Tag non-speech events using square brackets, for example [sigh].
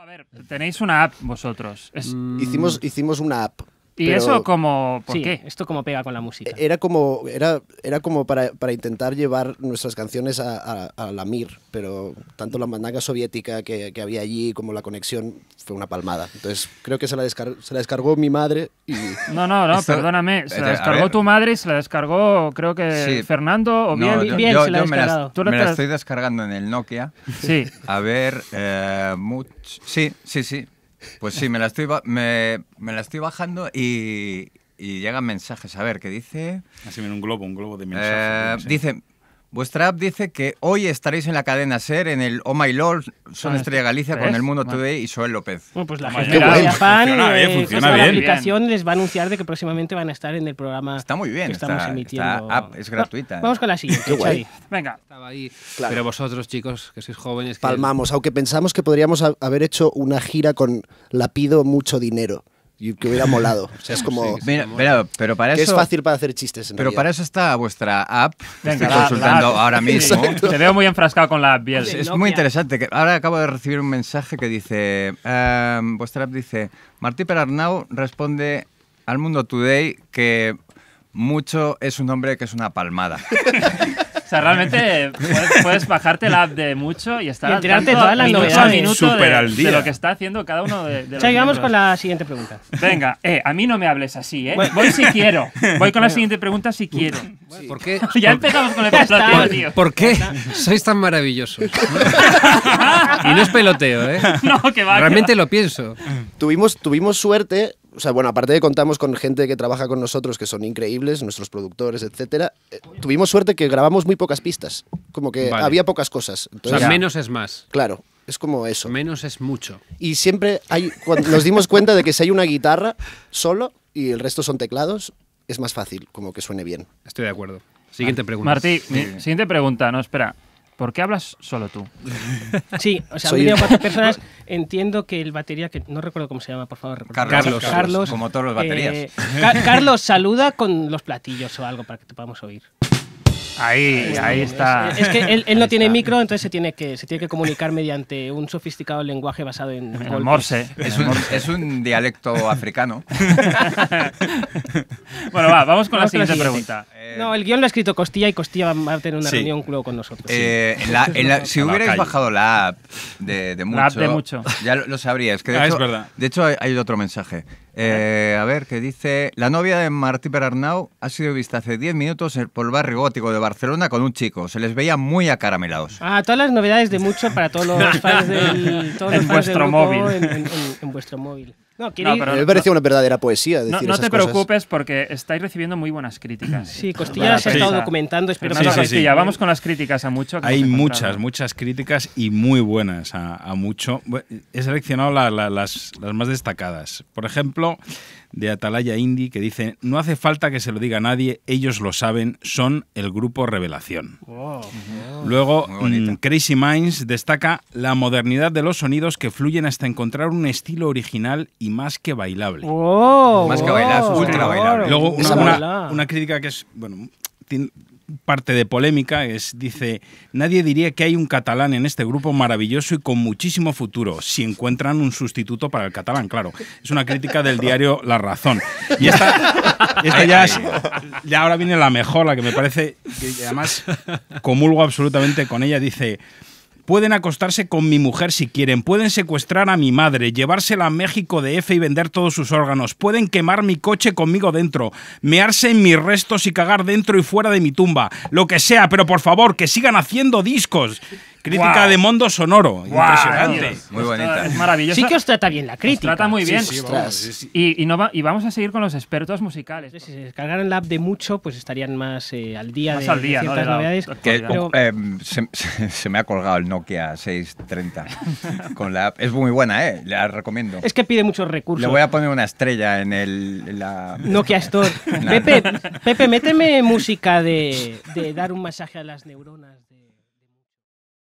A ver, tenéis una app vosotros. Hicimos, hicimos una app. ¿Y pero eso como por sí, qué? esto como pega con la música. Era como, era, era como para, para intentar llevar nuestras canciones a, a- a la MIR, pero tanto la mandanga soviética que, que había allí como la conexión fue una palmada. Entonces creo que se la, descar- se la descargó mi madre y [laughs] No, no, no, Esto- perdóname. Se la descargó tu madre y se la descargó, creo que Sí. Fernando o No, bien. yo, bien yo- se la ha yo me, la, me la- estoy descargando en el Nokia. Sí. A ver, eh, much- sí, sí, sí. Pues sí, me la estoy, ba- me, me la estoy bajando y, y llegan mensajes. A ver, ¿qué dice? Así en un globo, un globo de Eh, mensajes. sé. Dice, vuestra app dice que hoy estaréis en la cadena SER en el Oh My Lord, Son Ah, Estrella Galicia con el Mundo Bueno. Today y Joel López. Bueno, pues la Pues gente de Japan, funciona bien, eh, funciona de la bien. aplicación les va a anunciar de que próximamente van a estar en el programa Está muy bien, que estamos esta- emitiendo. esta app es gratuita, Va- eh. Vamos con la siguiente. Venga. Ahí. Claro. Pero vosotros, chicos, que sois jóvenes. que- palmamos, aunque pensamos que podríamos ha- haber hecho una gira con La pido mucho dinero y que hubiera [laughs] molado. O sea, es como Mira, pero, pero para que eso... es fácil para hacer chistes. En Pero realidad. para eso está vuestra app. que Venga, estoy la- consultando la- ahora mismo. Te veo muy enfrascado con la app Biel. Es, Sí. es muy interesante. Que ahora acabo de recibir un mensaje que dice, ehm, vuestra app dice, Martí Perarnau responde al Mundo Today que mucho es un hombre que es una palmada. [laughs] O sea, realmente puedes, puedes bajarte la app de mucho y estar Y al tanto todas las minuto a novedades. minuto de, al día. de lo que está haciendo cada uno de, de los miembros. con la siguiente pregunta. Venga, eh, a mí no me hables así, ¿eh? Voy si quiero. Voy con la siguiente pregunta si quiero. [laughs] ¿Por qué? ya empezamos con el peloteo, tío. ¿Por qué sois tan maravillosos? y no es peloteo, ¿eh? [laughs] No, que va. que Realmente va. lo pienso. tuvimos, tuvimos suerte, o sea, bueno, aparte de que contamos con gente que trabaja con nosotros que son increíbles, nuestros productores, etcétera, eh, tuvimos suerte que grabamos muy pocas pistas, como que Vale. había pocas cosas. O sea, menos es más. claro, es como eso. Menos es mucho. Y siempre hay, cuando nos dimos cuenta de que si hay una guitarra solo y el resto son teclados, es más fácil, como que suene bien. Estoy de acuerdo. Siguiente pregunta. Martí, siguiente pregunta. No, espera. ¿Por qué hablas solo tú? [laughs] Sí, o sea, han venido cuatro [laughs] personas. Entiendo que el batería, que no recuerdo cómo se llama, por favor. Carlos, Carlos. como todos los baterías. eh, Ca- Carlos, saluda con los platillos o algo para que te podamos oír. Ahí, ahí está. Es, es que él, él no tiene está. micro, entonces se tiene, que, se tiene que comunicar mediante un sofisticado lenguaje basado en En el. Morse. Es un, es un dialecto africano. [laughs] Bueno, va, vamos con la Vamos con la siguiente. pregunta. Eh, No, el guion lo ha escrito Costilla y Costilla va a tener una Sí. reunión luego con nosotros. Eh, en la- en la- [laughs] si hubierais bajado la app de, de mucho, La app de Mucho. ya lo, lo sabríais. Que de Ah, hecho, es verdad. De hecho, hay, hay otro mensaje. Eh, a ver, que dice: La novia de Martí Perarnau ha sido vista hace 10 minutos en- por el barrio gótico de Barcelona con un chico. Se les veía muy acaramelados. Ah, todas las novedades de mucho para todos los [laughs] fans del, todos los En fans vuestro del grupo móvil. En, en- en- en vuestro móvil. No, quiere No, ir- pero A mí me parecía una verdadera poesía decir No, no esas te cosas. preocupes porque estáis recibiendo muy buenas críticas. Sí, Costilla se ha estado documentando, espero sí. Costilla, vamos con las críticas a mucho. que Hay muchas, muchas críticas y muy buenas a, a mucho. He seleccionado la- la- las, las más destacadas. Por ejemplo, de Atalaya Indie, que dice, no hace falta que se lo diga a nadie, ellos lo saben, son el grupo Revelación. Wow. Luego, mm, Crazy Minds destaca la modernidad de los sonidos que fluyen hasta encontrar un estilo original y más que bailable. Wow, Más que ultra bailable. Luego, una, crítica que es, bueno, tiene parte de polémica, es, dice, nadie diría que hay un catalán en este grupo maravilloso y con muchísimo futuro, si encuentran un sustituto para el catalán, claro. Es una crítica del diario La Razón. Y esta, ya, es- ya ahora viene la mejor, la que me parece, que además comulgo absolutamente con ella, dice... Pueden acostarse con mi mujer si quieren, pueden secuestrar a mi madre, llevársela a México de F y vender todos sus órganos, pueden quemar mi coche conmigo dentro, mearse en mis restos y cagar dentro y fuera de mi tumba, lo que sea, pero por favor, que sigan haciendo discos. Crítica de Mondo Sonoro, impresionante. Dios, Muy bonita. Es maravilloso. Sí que os trata bien la Os crítica. trata muy bien. Y, y no va- y vamos a seguir con los expertos musicales. Si se descargaran la app de mucho, pues estarían más eh, al día, Más de, al día, de ¿no? ciertas de la novedades. Que, Pero- eh, se, se- se me ha colgado el Nokia 630 [laughs] con la app. Es muy buena, ¿eh? La recomiendo. Es que pide muchos recursos. Le voy a poner una estrella en, el, en la... Nokia [laughs] Store. Pepe, [laughs] Pepe, méteme música de, de dar un masaje a las neuronas.